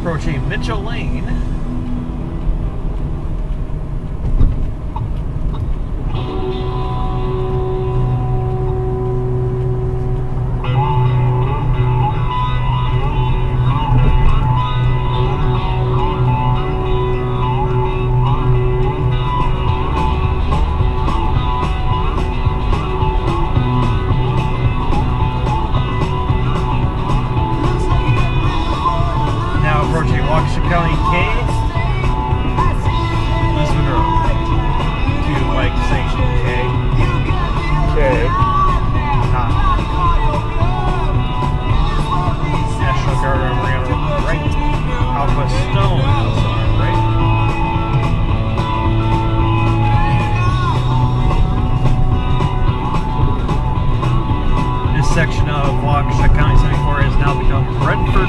Approaching Mitchell Lane. Redford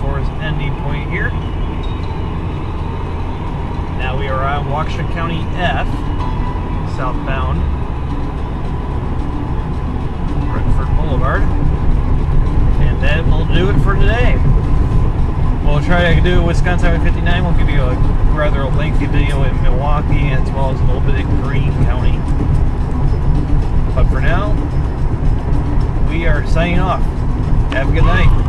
Forest ending point here. Now we are on Waukesha County F, southbound, Redford Boulevard. And that will do it for today. We'll try to do Wisconsin Highway 59. We'll give you a rather lengthy video in Milwaukee as well as a little bit in Green County. But for now, we are signing off. Have a good night.